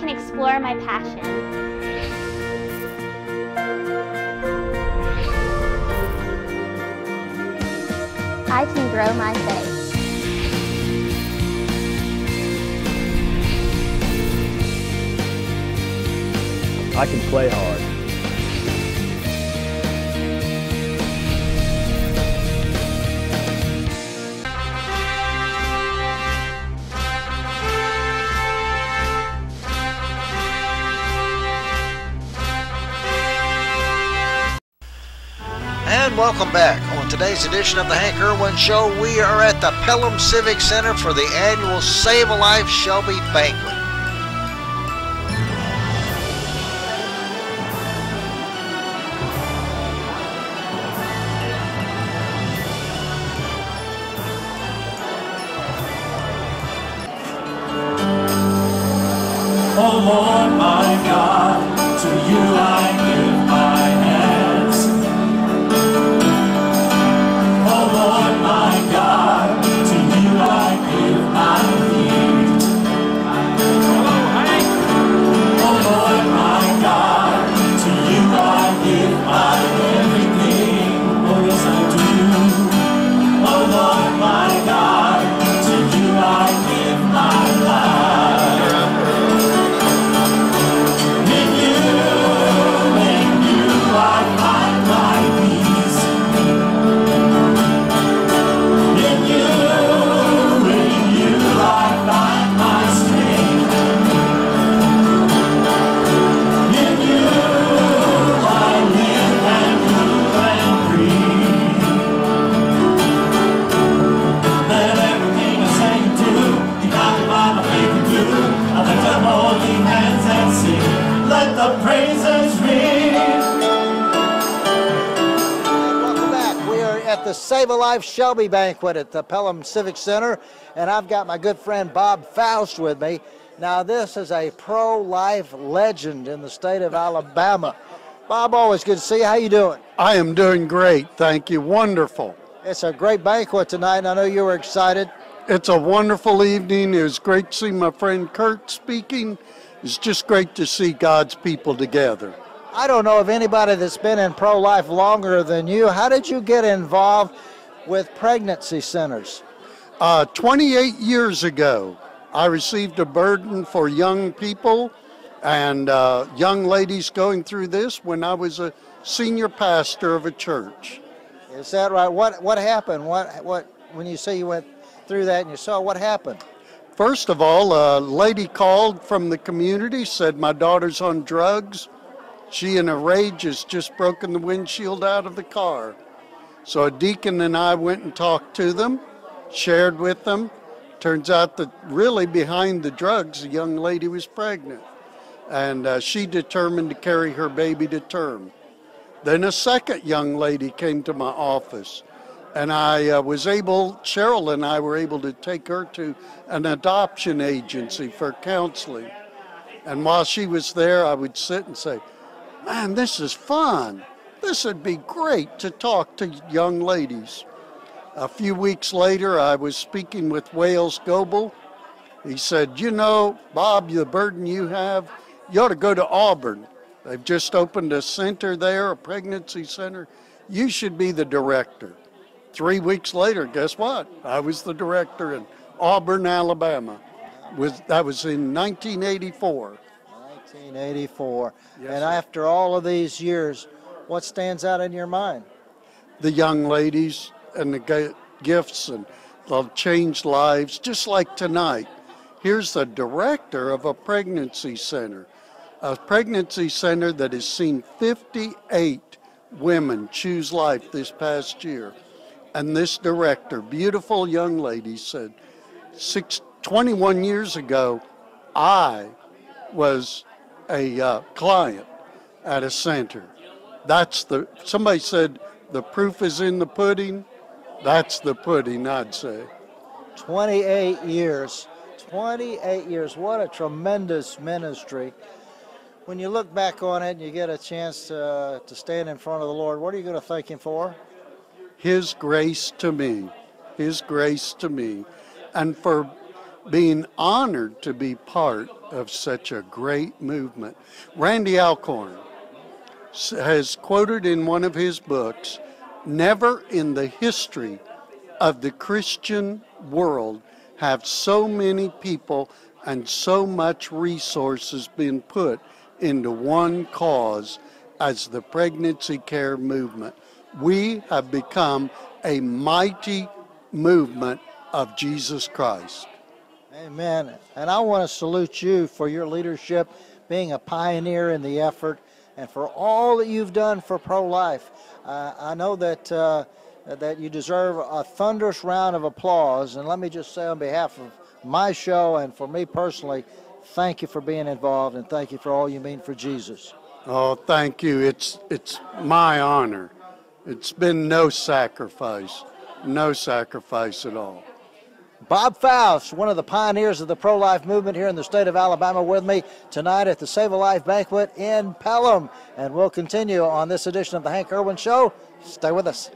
can explore my passion. I can grow my faith. I can play hard. Welcome back. On today's edition of the Hank Erwin Show, we are at the Pelham Civic Center for the annual Save a Life Shelby Banquet. Oh Lord my God, at the Save a Life Shelby Banquet at the Pelham Civic Center, and I've got my good friend Bob Faust with me. Now, this is a pro-life legend in the state of Alabama. Bob, always good to see you. How you doing? I am doing great, thank you. Wonderful. It's a great banquet tonight, and I know you were excited. It's a wonderful evening. It was great to see my friend Kurt speaking. It's just great to see God's people together. I don't know of anybody that's been in pro-life longer than you. How did you get involved with pregnancy centers? Uh, 28 years ago, I received a burden for young people and uh, young ladies going through this when I was a senior pastor of a church. Is that right? What what happened? What what when you say you went through that and you saw what happened? First of all, a lady called from the community, said, My daughter's on drugs. She, in a rage, has just broken the windshield out of the car. So a deacon and I went and talked to them, shared with them. Turns out that really behind the drugs, a young lady was pregnant. And uh, she determined to carry her baby to term. Then a second young lady came to my office, and I uh, was able, Cheryl and I were able to take her to an adoption agency for counseling. And while she was there, I would sit and say, Man, this is fun. This would be great to talk to young ladies. A few weeks later, I was speaking with Wales Goebel. He said, You know, Bob, the burden you have, you ought to go to Auburn. They've just opened a center there, a pregnancy center. You should be the director. Three weeks later, guess what? I was the director in Auburn, Alabama. Was, that was in 1984. 1984. Yes, and after all of these years, what stands out in your mind? the young ladies and the gifts and they'll change lives just like tonight here's the director of a pregnancy center a pregnancy center that has seen 58 women choose life this past year and this director beautiful young lady said six, 21 years ago i was a uh, client at a center that's the somebody said the proof is in the pudding that's the pudding i'd say 28 years. 28 years. What a tremendous ministry. When you look back on it and you get a chance to, to stand in front of the Lord, what are you going to thank Him for? His grace to me his grace to me and for being honored to be part of such a great movement. Randy Alcorn has quoted in one of his books Never in the history of the Christian world have so many people and so much resources been put into one cause as the pregnancy care movement. We have become a mighty movement of Jesus Christ. Amen. And I want to salute you for your leadership, being a pioneer in the effort, and for all that you've done for pro life. Uh, I know that, uh, that you deserve a thunderous round of applause. And let me just say, on behalf of my show and for me personally, thank you for being involved and thank you for all you mean for Jesus. Oh, thank you. It's it's my honor. It's been no sacrifice, no sacrifice at all. Bob Faust, one of the pioneers of the pro life movement here in the state of Alabama, with me tonight at the Save a Life banquet in Pelham. And we'll continue on this edition of the Hank Erwin Show. Stay with us.